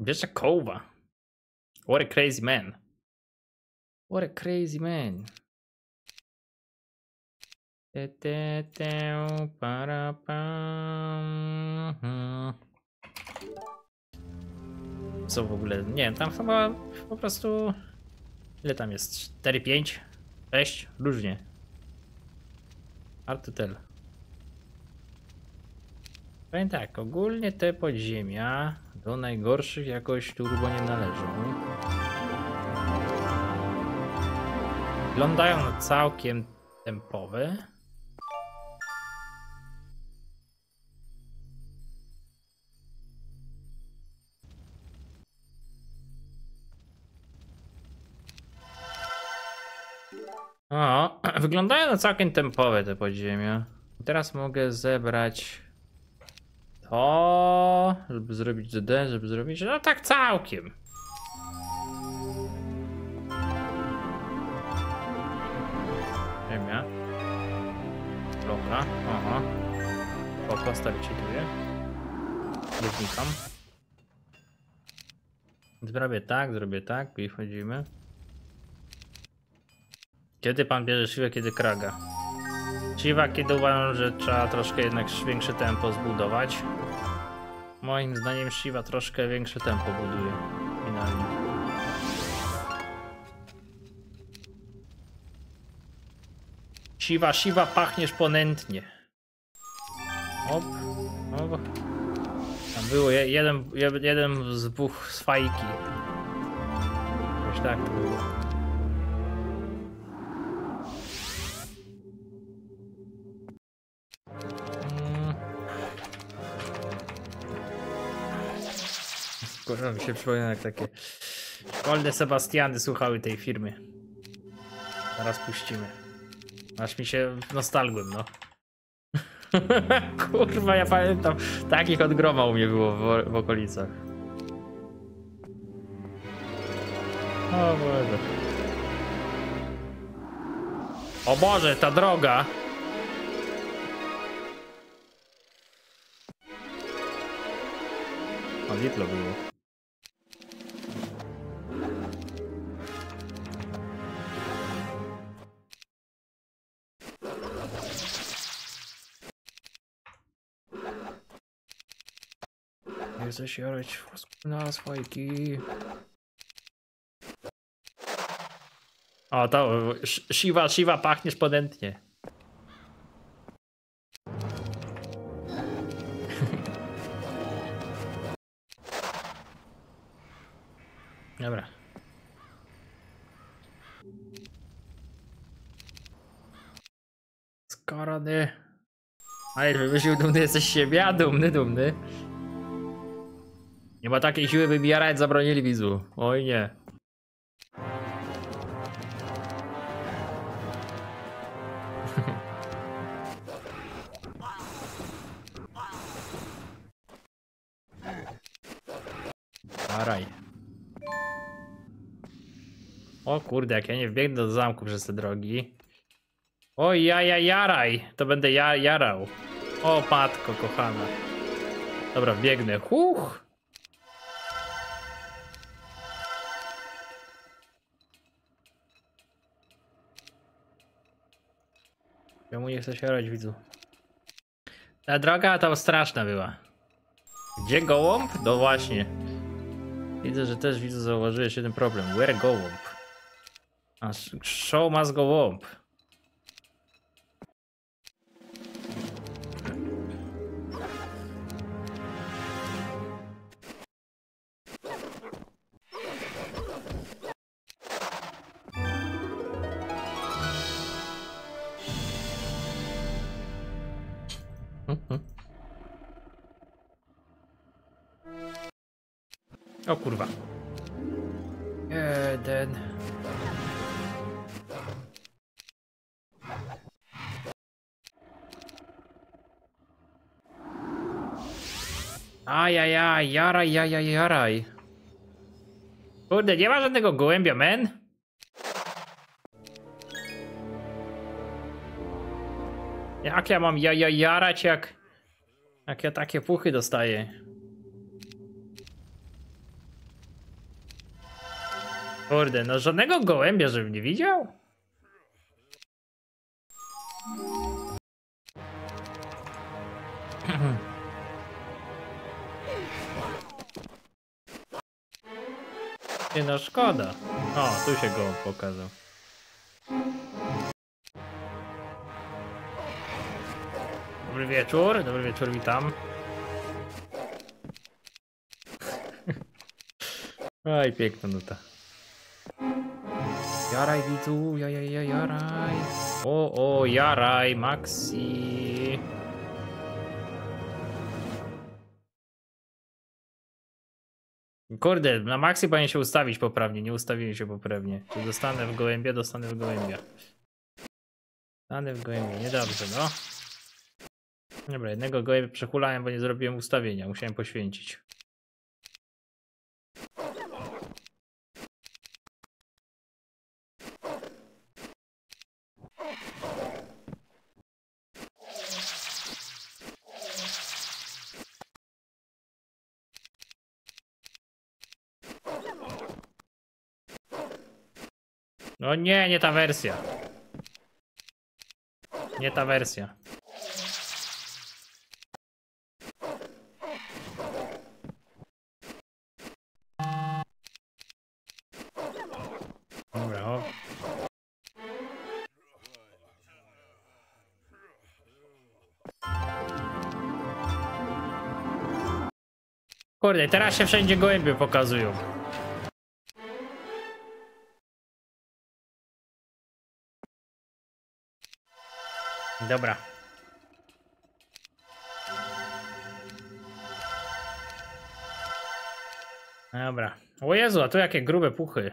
Bierze kołba. What a crazy man. What a crazy man. Te, te, te, para, pam. Mhm. Co w ogóle? Nie tam chyba po prostu. Ile tam jest? 4, 5, 6? Różnie. Artytel. Powiem tak, ogólnie te podziemia do najgorszych jakoś turbo nie należą. Wyglądają na całkiem tempowe. O, wyglądają na całkiem tempowe te podziemia. Teraz mogę zebrać to, żeby zrobić DD, żeby zrobić, no tak całkiem. Ziemia. Dobra, aha. Spoko, stary cheatuje. Nie wnikam. Zrobię tak, zrobię tak i wchodzimy. Kiedy pan bierze siłę, kiedy kraga? Siwa, kiedy uważam, że trzeba troszkę jednak większe tempo zbudować. Moim zdaniem Shiva troszkę większe tempo buduje. Finalnie. Siwa, siwa, pachniesz ponętnie. Op, op. Tam było je, jeden, je- jeden z dwóch z fajki. Jakoś tak było. Kurwa mi się przypomina jak takie szkolne Sebastiany słuchały tej firmy. Zaraz puścimy. Aż mi się nostalgłem, no. Kurwa, ja pamiętam. Takich od groma u mnie było w, w okolicach. O Boże. O Boże, ta droga! A Ditlo było. Orać na swojki. O, to Sh- Shiva, Shiva pachniesz ponętnie. Dobra. Skorony. Ale wymyślił dumny jesteś siebie, a dumny, dumny. Nie ma takiej siły, jarać zabronili widzu. Oj nie. Araj. O kurde, jak ja nie wbiegnę do zamku przez te drogi. Oj, ja, ja, jaraj. To będę ja, jarał. O, matko kochana. Dobra, biegnę. Huch. Czemu nie chce się orać, widzu? Ta droga to straszna była. Gdzie gołąb? No właśnie. Widzę, że też widzę, zauważyłeś jeden problem. Where gołąb? A sh- show must go O kurwa. Jeden. Ajajaj, jaraj, jajaj, jaraj. Kurde, nie ma żadnego gołębia, men? Jak ja mam jaja jarać, jak... Jak ja takie puchy dostaję? Kurde, no żadnego gołębia, żebym nie widział. Nie no, szkoda. O, tu się gołąb pokazał. Dobry wieczór, dobry wieczór, witam. Oj, piękna nuta. Jaraj widzu, jaj, jaraj. O, o, jaraj, Maxi. Kurde, na Maxi powinien się ustawić poprawnie, nie ustawiłem się poprawnie. Czy dostanę w gołębia? Dostanę w gołębia. Dostanę w gołębia, niedobrze, no. Dobra, jednego gołębia przehulałem, bo nie zrobiłem ustawienia, musiałem poświęcić. No nie, nie ta wersja. Nie ta wersja. Kurde, teraz się wszędzie gołębie pokazują. Dobra. Dobra. O Jezu, a tu jakie grube puchy.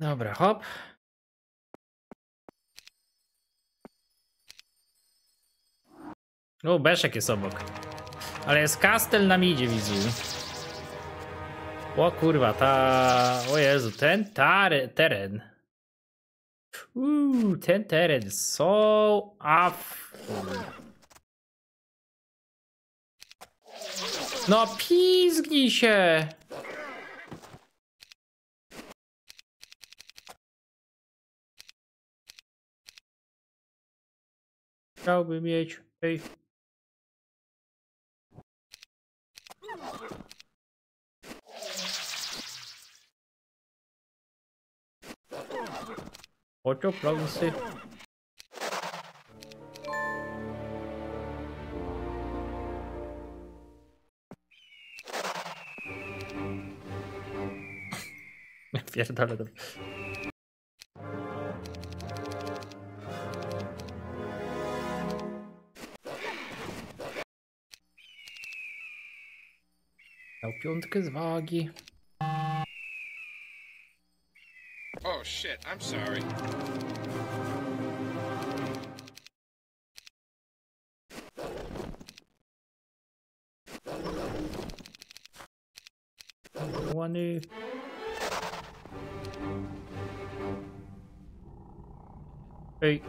Dobra, hop. O, Beszek jest obok. Ale jest kastel na midzie, widzu. O kurwa, ta... O Jezu, ten tare, teren. Uuu, ten teren so awful. No pizgnij się! Chciałbym mieć... Ej. Ocho province. Pierdolę, dobra. Dał piątkę z wagi. Shit, I'm sorry. Ej.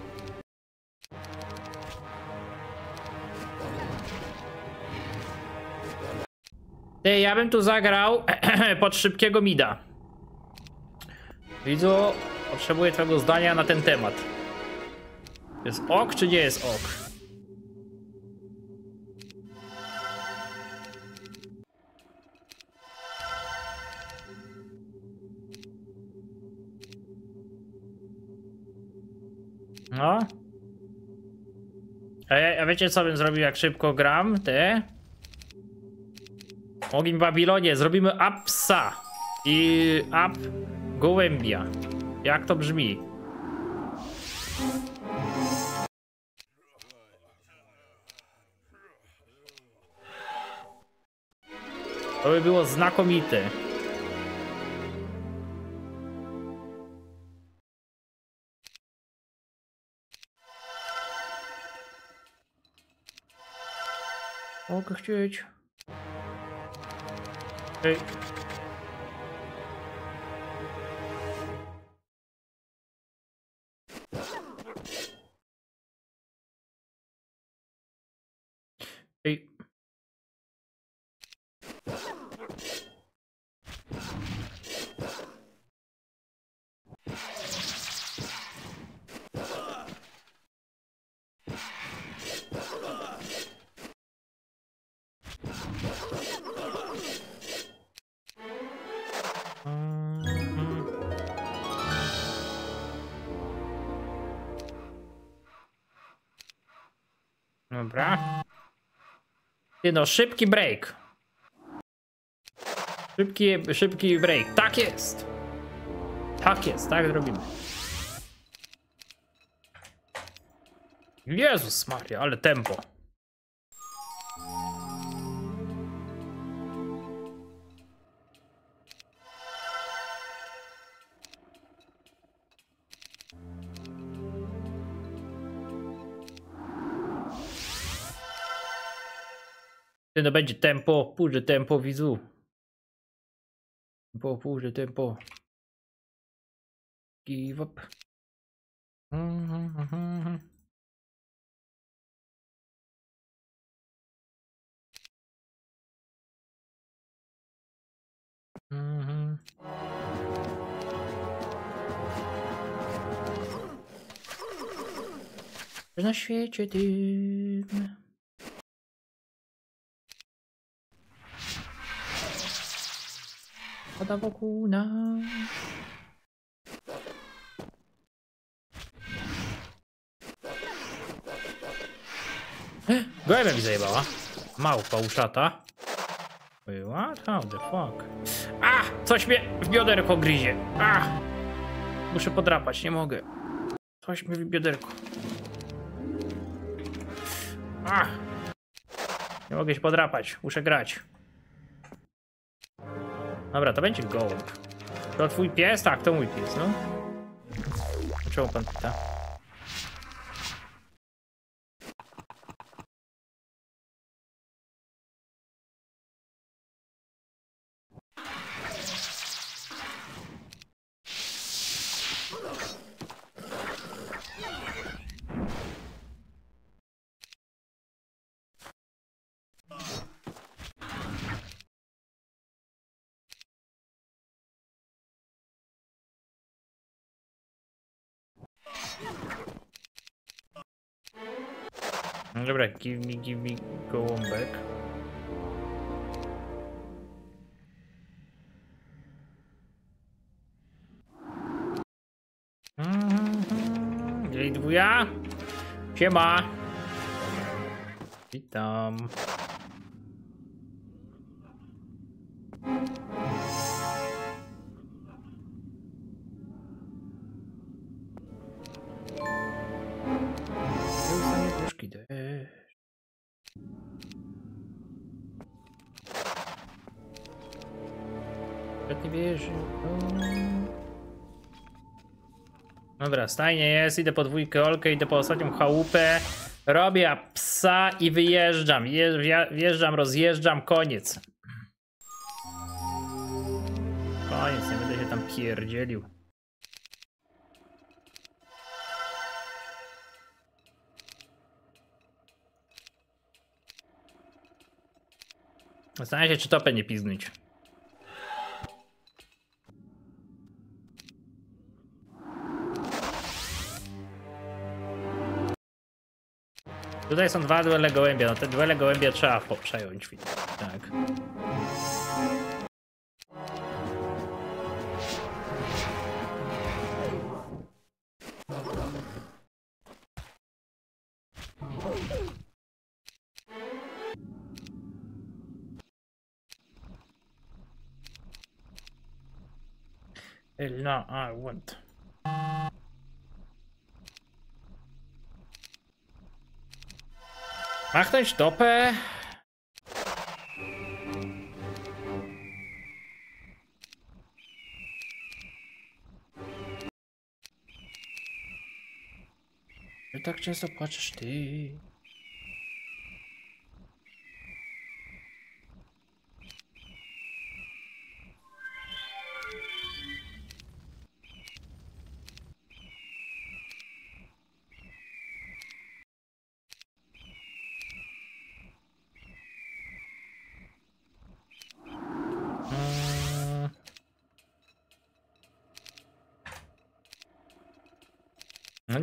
Ja bym tu zagrał pod szybkiego mida. Widzu, potrzebuję twojego zdania na ten temat. Jest ok, czy nie jest ok? No. A, a wiecie co bym zrobił jak szybko gram? Te? Ogień Babilonie. Zrobimy up psa. I up gołębia. Jak to brzmi? To by było znakomite. Mogę chcieć. Ej. Dobra. Ty no, szybki break. Szybki, szybki break. Tak jest. Tak jest, tak zrobimy. Jezus Maria, ale tempo. Ty no będzie tempo, pójdzie tempo widzu. Tempo, pójdzie tempo. Give up. Mhm, mhm, mhm. Mhm. Na świecie tym. Pada wokół nas. Gołębia mi zajebała. Małpa uszata. What? How the fuck? A! Coś mnie w bioderko gryzie. A! Muszę podrapać, nie mogę. Coś mi w bioderko. A! Nie mogę się podrapać, muszę grać. Dobra, to będzie gołąb. To twój pies? Tak, to mój pies, no. Czemu pan pyta? Dobra, give me, give me gołąbek. Mhm. Jej dwuja? Siema. Witam. Dobra, stajnie jest, idę po dwójkę Olkę, idę po ostatnią chałupę. Robię psa i wyjeżdżam. Wjeżdżam, rozjeżdżam, koniec. Koniec, nie będę się tam pierdzielił. Zastanawiam się, czy topę nie piznąć. Tutaj są dwa duele gołębia. No te duele gołębia trzeba przejąć. Tak. No, I want. Machnąć topę. Że tak często płaczesz ty.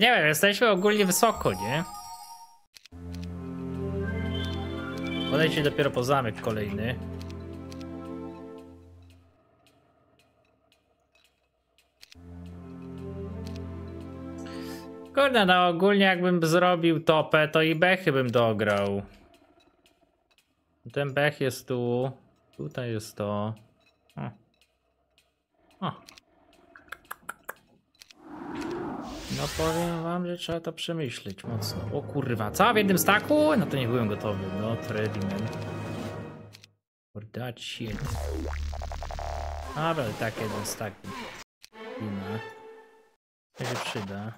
Nie wiem, jesteśmy ogólnie wysoko, nie? Podejdźcie dopiero po zamek kolejny. Kurde, no ogólnie jakbym zrobił topę, to i bechy bym dograł. Ten bech jest tu. Tutaj jest to. O. No powiem wam, że trzeba to przemyśleć mocno. O kurwa, co w jednym staku? No to nie byłem gotowy. No, ready man. For that shit. Dobra, tak jeden stak. Inna. To się przyda.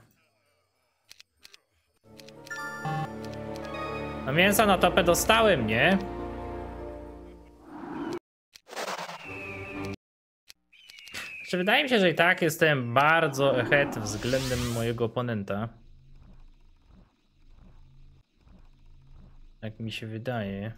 No mięsa na topę dostałem, nie? Znaczy, wydaje mi się, że i tak jestem bardzo ahead względem mojego oponenta. Tak mi się wydaje.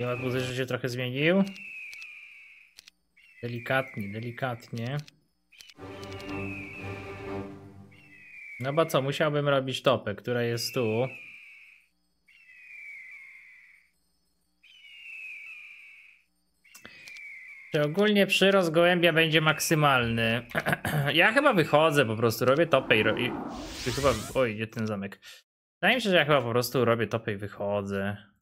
Nie ma buzy, że się trochę zmienił. Delikatnie, delikatnie. No bo co, musiałbym robić topę, która jest tu. Czy ogólnie przyrost gołębia będzie maksymalny? ja chyba wychodzę po prostu, robię topę i, ro... i chyba... Oj, gdzie ten zamek? Wydaje mi się, że ja chyba po prostu robię topę i wychodzę.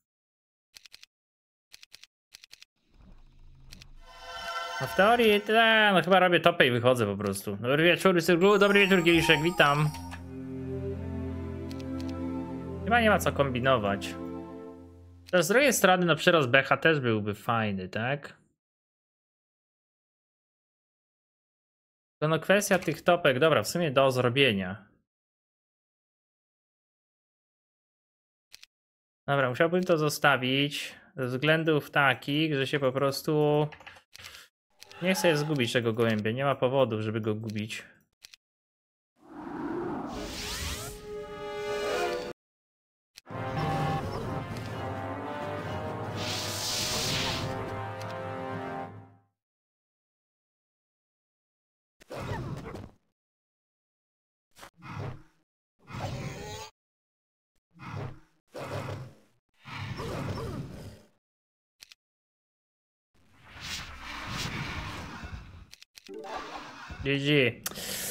No w teorii, ta, no chyba robię topę i wychodzę po prostu. Dobry wieczór, Mr. Glue, dobry wieczór, Kieliszek, witam. Chyba nie ma co kombinować. Z drugiej strony, no przyrost Becha też byłby fajny, tak? To no kwestia tych topek, dobra, w sumie do zrobienia. Dobra, musiałbym to zostawić ze względów takich, że się po prostu nie chcę zgubić tego gołębia. Nie ma powodów, żeby go gubić. GG.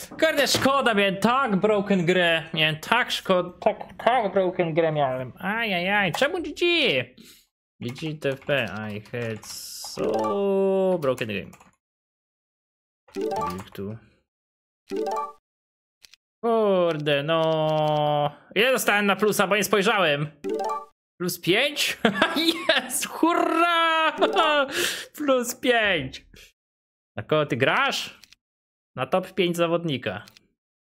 Kurde, szkoda, miałem tak broken grę. Miałem tak szkoda, tak, tak broken grę miałem. Ajajaj, czemu GG? GG TP, I had so broken game. Tu. Kurde, no. Ile dostałem na plusa, bo nie spojrzałem? Plus 5? Jest, hurra! Plus 5. Na kogo ty grasz? Na top 5 zawodnika.